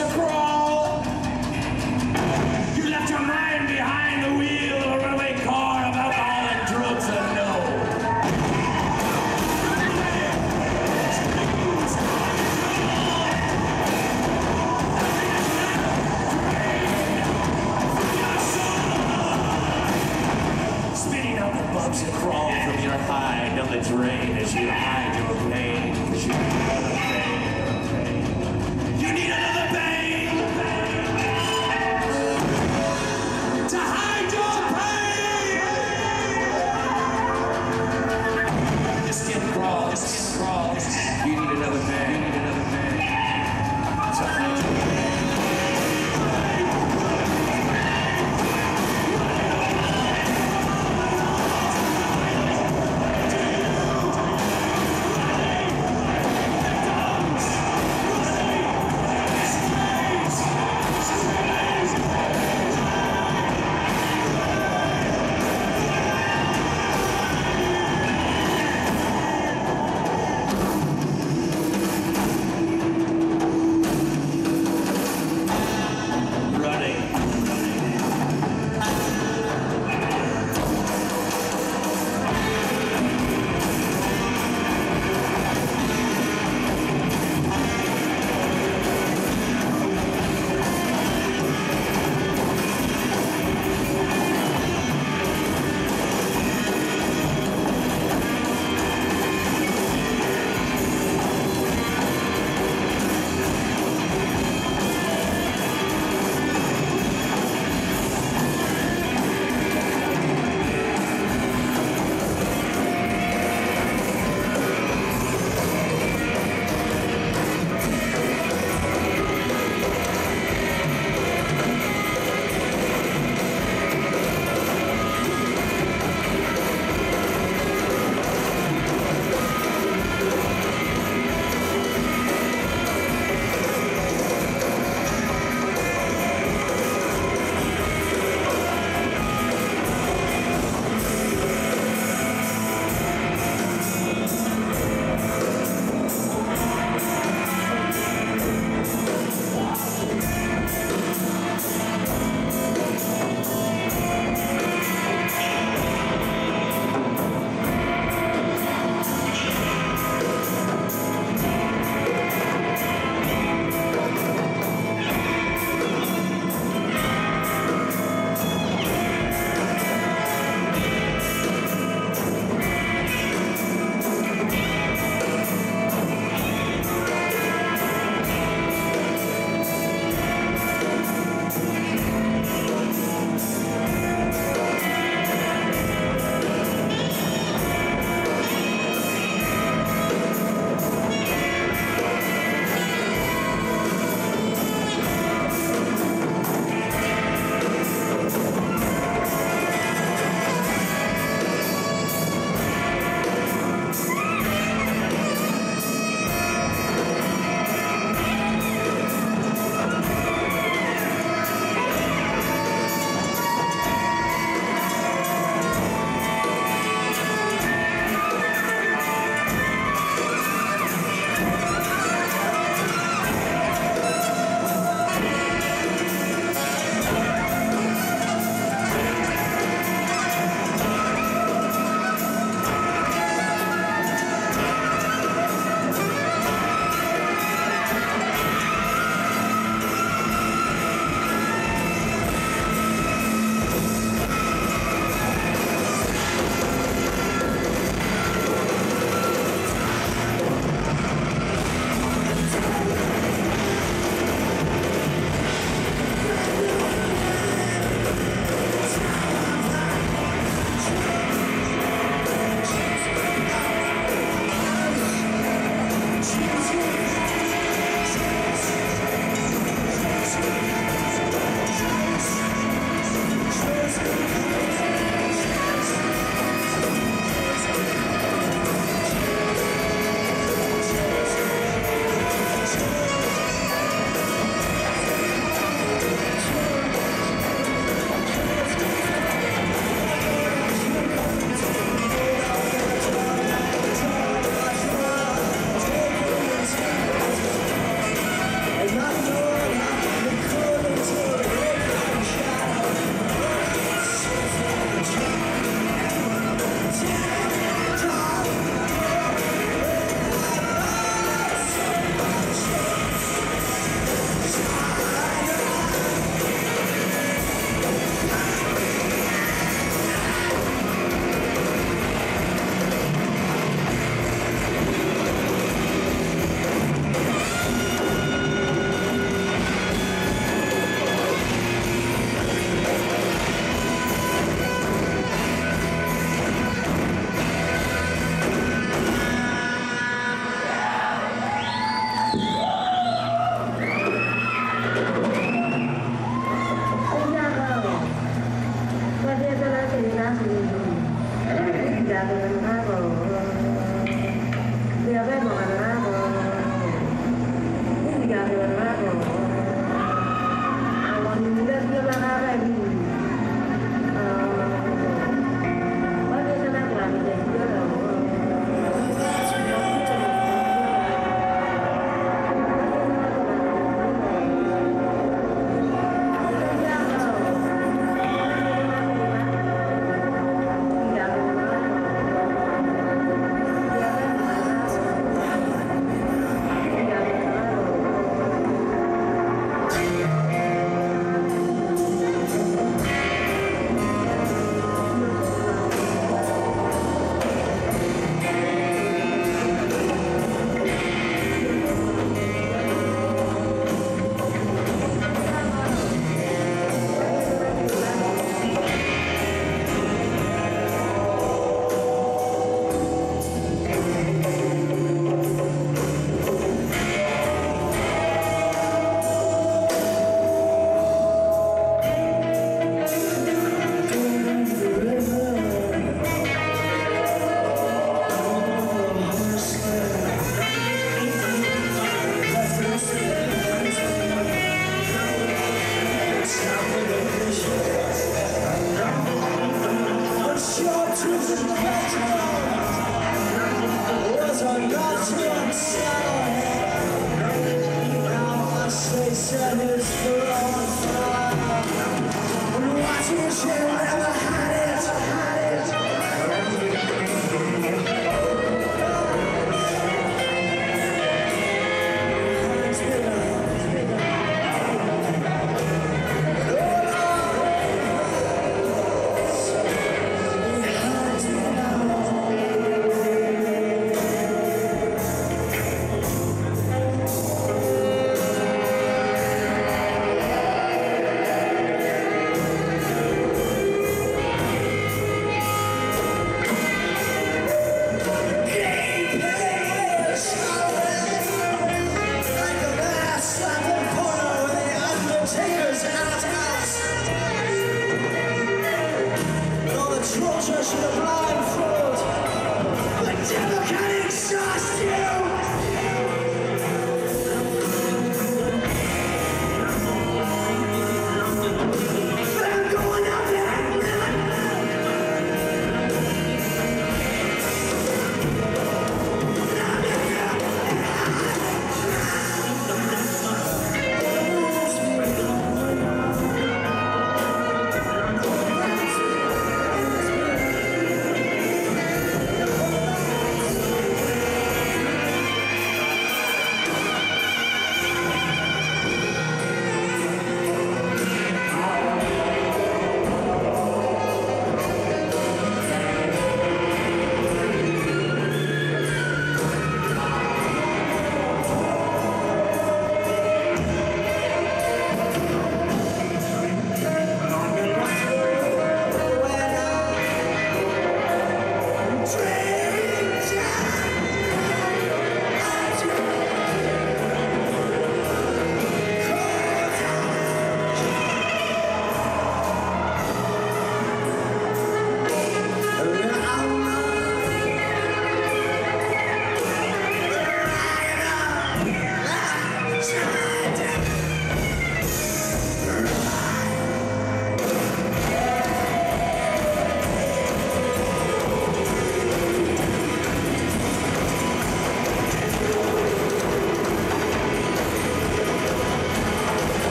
surprise.